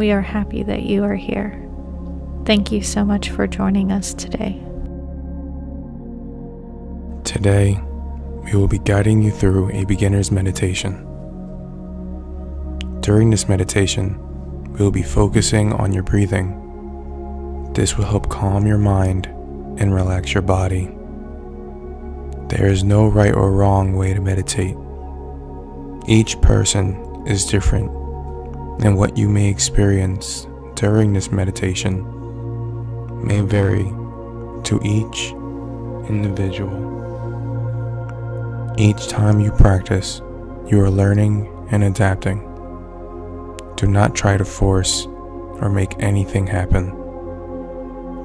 We are happy that you are here. Thank you so much for joining us today. Today, we will be guiding you through a beginner's meditation. During this meditation, we will be focusing on your breathing. This will help calm your mind and relax your body. There is no right or wrong way to meditate. Each person is different, and what you may experience during this meditation may vary to each individual. Each time you practice, you are learning and adapting. Do not try to force or make anything happen.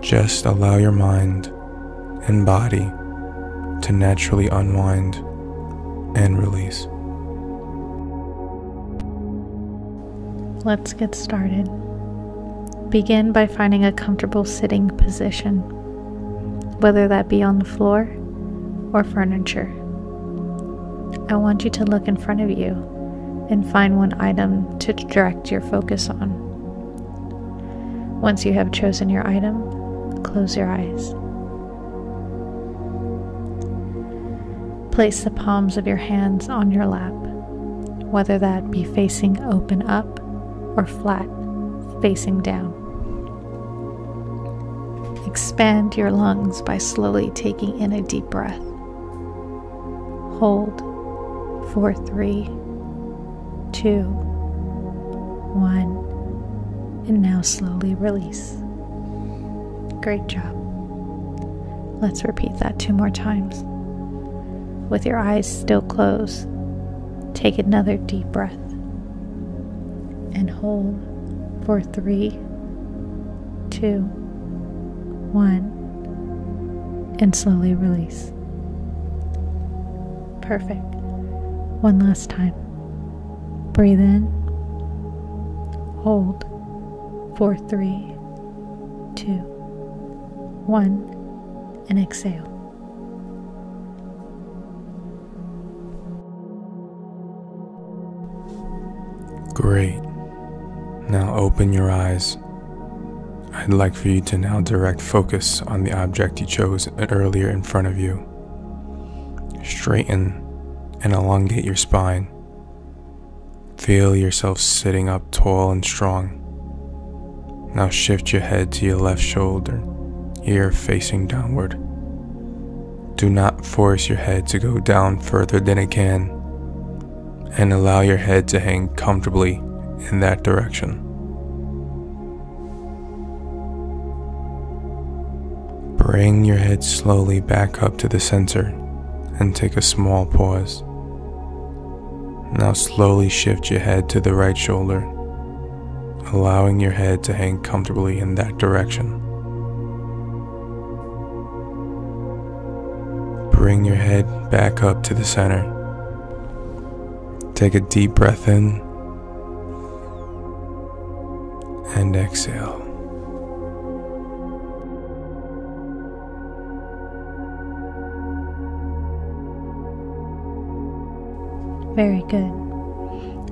Just allow your mind and body to naturally unwind and release. Let's get started. Begin by finding a comfortable sitting position, whether that be on the floor or furniture. I want you to look in front of you and find one item to direct your focus on. Once you have chosen your item, close your eyes. Place the palms of your hands on your lap, whether that be facing open up or flat, facing down. Expand your lungs by slowly taking in a deep breath. Hold for three, two, one, and now slowly release. Great job. Let's repeat that two more times. With your eyes still closed, take another deep breath and hold for three, two, one, and slowly release. Perfect. One last time. Breathe in, hold for three, two, one, and exhale. Great. Now open your eyes. I'd like for you to now direct focus on the object you chose earlier in front of you. Straighten and elongate your spine. Feel yourself sitting up tall and strong. Now shift your head to your left shoulder, ear facing downward. Do not force your head to go down further than it can, and allow your head to hang comfortably in that direction. Bring your head slowly back up to the center and take a small pause. Now slowly shift your head to the right shoulder, allowing your head to hang comfortably in that direction. Bring your head back up to the center. Take a deep breath in and exhale. Very good.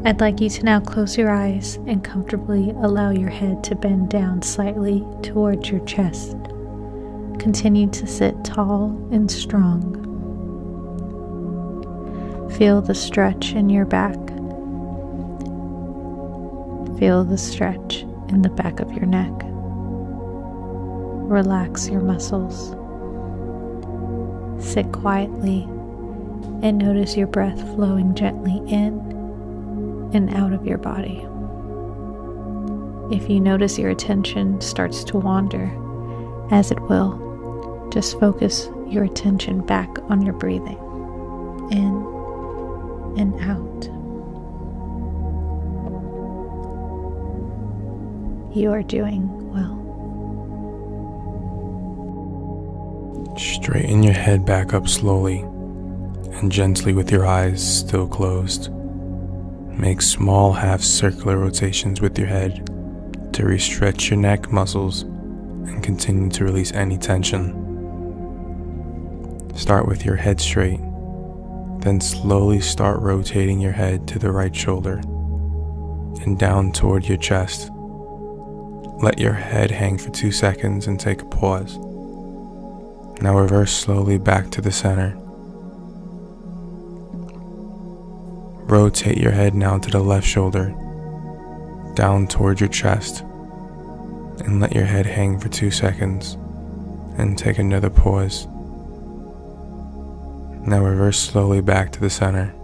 I'd like you to now close your eyes and comfortably allow your head to bend down slightly towards your chest. Continue to sit tall and strong. Feel the stretch in your back. Feel the stretch in the back of your neck. Relax your muscles. Sit quietly and notice your breath flowing gently in and out of your body. If you notice your attention starts to wander, as it will, just focus your attention back on your breathing in and out. You are doing well. Straighten your head back up slowly and gently with your eyes still closed. Make small half circular rotations with your head to restretch your neck muscles and continue to release any tension. Start with your head straight, then slowly start rotating your head to the right shoulder and down toward your chest let your head hang for two seconds and take a pause. Now reverse slowly back to the center. Rotate your head now to the left shoulder, down towards your chest, and let your head hang for two seconds and take another pause. Now reverse slowly back to the center.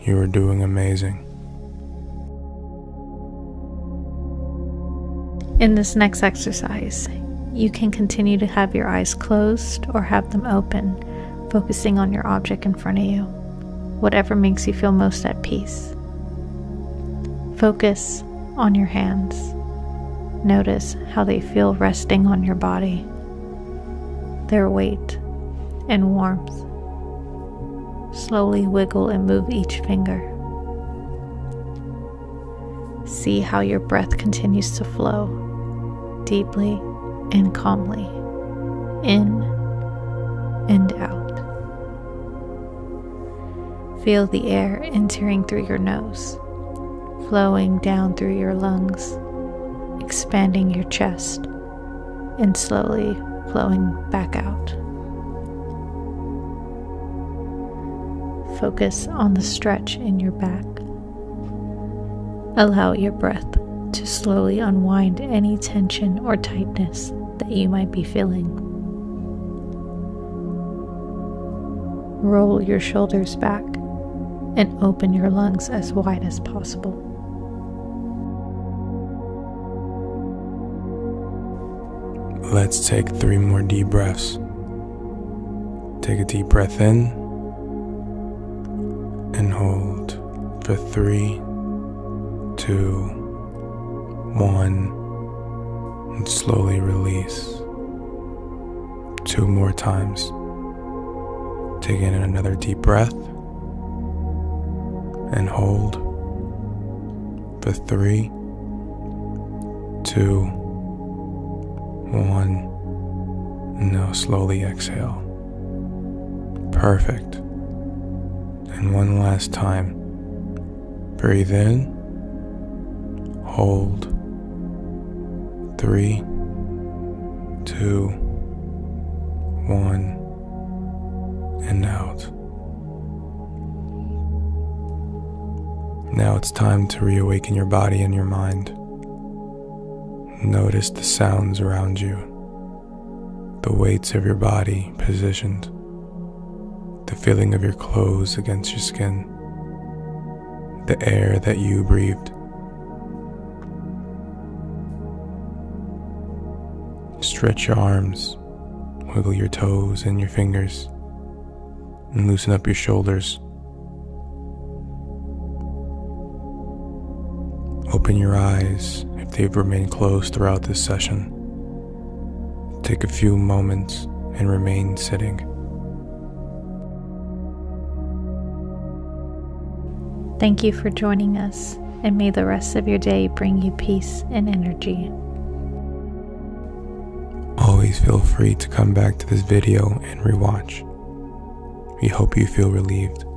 You are doing amazing. In this next exercise, you can continue to have your eyes closed or have them open, focusing on your object in front of you, whatever makes you feel most at peace. Focus on your hands. Notice how they feel resting on your body, their weight and warmth. Slowly wiggle and move each finger. See how your breath continues to flow deeply and calmly, in and out. Feel the air entering through your nose, flowing down through your lungs, expanding your chest, and slowly flowing back out. Focus on the stretch in your back. Allow your breath to slowly unwind any tension or tightness that you might be feeling. Roll your shoulders back and open your lungs as wide as possible. Let's take three more deep breaths. Take a deep breath in and hold for three, two, one, and slowly release. Two more times. Take in another deep breath and hold for three, two, one. And Now slowly exhale. Perfect. And one last time. Breathe in, hold three, two, one, and out. Now it's time to reawaken your body and your mind. Notice the sounds around you, the weights of your body positioned, the feeling of your clothes against your skin, the air that you breathed. Stretch your arms, wiggle your toes and your fingers, and loosen up your shoulders. Open your eyes if they've remained closed throughout this session. Take a few moments and remain sitting. Thank you for joining us, and may the rest of your day bring you peace and energy always feel free to come back to this video and rewatch. We hope you feel relieved.